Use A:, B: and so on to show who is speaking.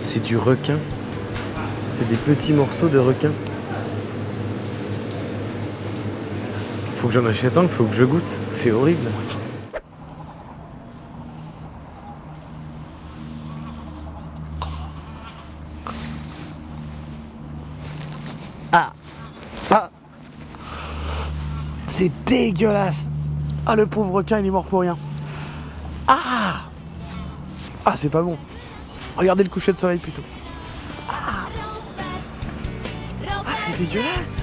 A: c'est du requin. C'est des petits morceaux de requin. Faut que j'en achète un, faut que je goûte. C'est horrible. Ah Ah C'est dégueulasse Ah le pauvre requin il est mort pour rien. Ah Ah c'est pas bon. Regardez le coucher de soleil plutôt. Ah, ah c'est dégueulasse